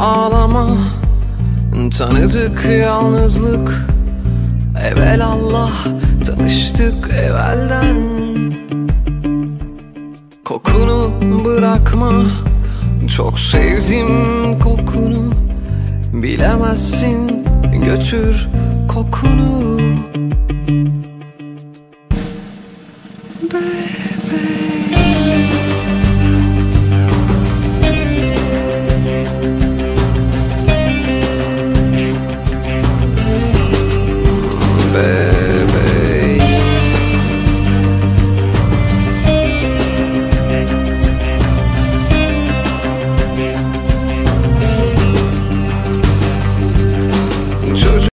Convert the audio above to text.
ağlama. Tanıdık yalnızlık. Evvel Allah tanıştık evvelden. Kokunu bırakma. Çok sevdim kokunu. Bilemezsin götür kokunu. Baby